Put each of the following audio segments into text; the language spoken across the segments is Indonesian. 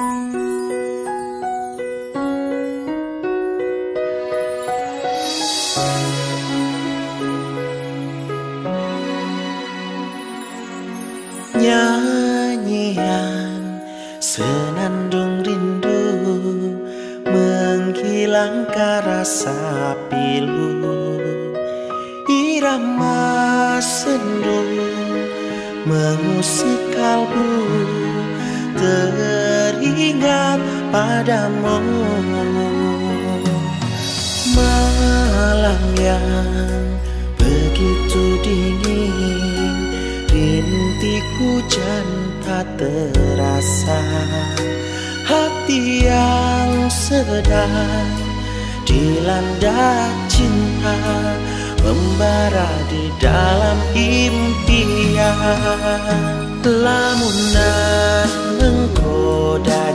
Nyanyian senandung rindu Menghilangkan rasa pilu. Irama sendu mengusik kalbu Teringat padamu. Malam yang begitu dingin Rintik hujan tak terasa. Hati yang sedang dilanda cinta Membara di dalam impian. Lamunan menggoda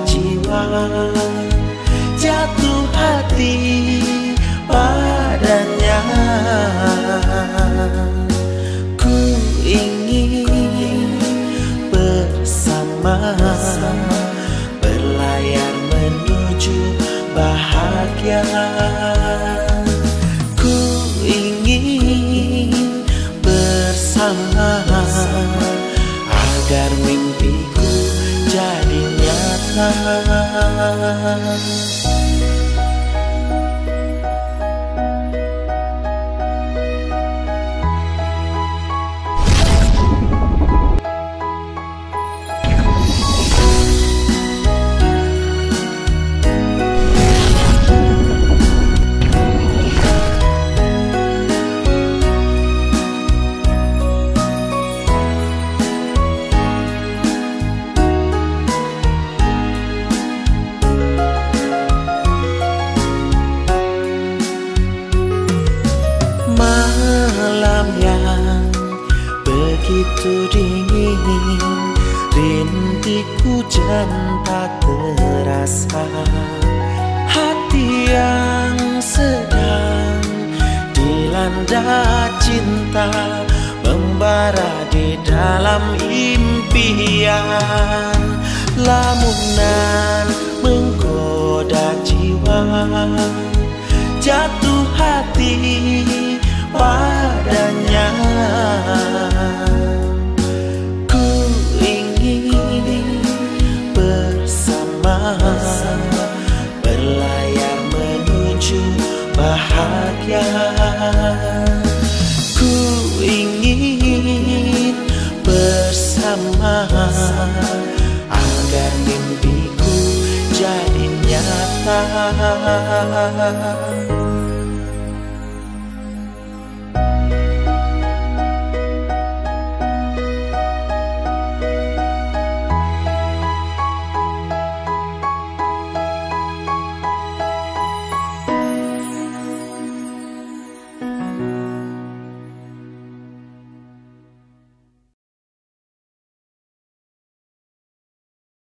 了。Begitu dingin hujan tak terasa. Hati yang sedang dilanda cinta Membara di dalam impian. Lamunan menggoda jiwa Jatuh hati 啊。